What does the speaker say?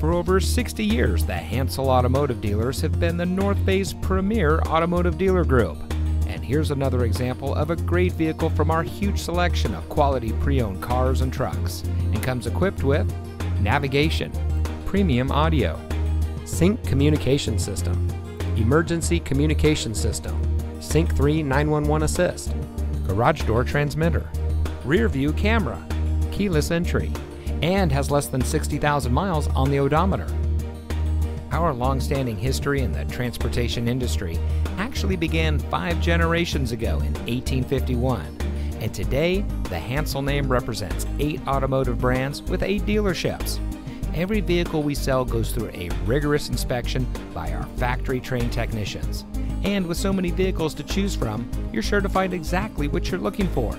For over 60 years, the Hansel Automotive Dealers have been the North Bay's premier automotive dealer group. And here's another example of a great vehicle from our huge selection of quality pre owned cars and trucks. And comes equipped with navigation, premium audio, sync communication system, emergency communication system, Sync 3 911 assist, garage door transmitter, rear view camera, keyless entry, and has less than 60,000 miles on the odometer. Our long-standing history in the transportation industry actually began five generations ago in 1851, and today the Hansel name represents eight automotive brands with eight dealerships. Every vehicle we sell goes through a rigorous inspection by our factory trained technicians. And with so many vehicles to choose from, you're sure to find exactly what you're looking for.